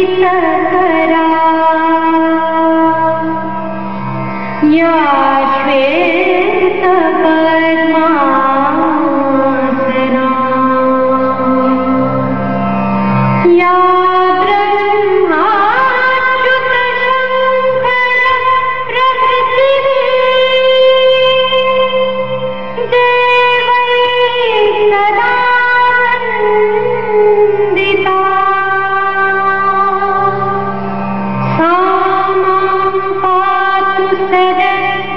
Sita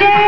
Jai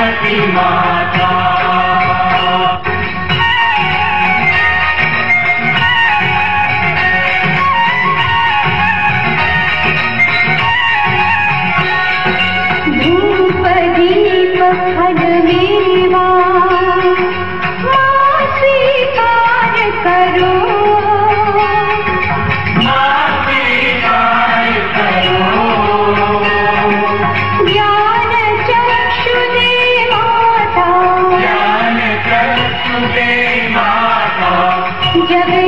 Bharti Mata together.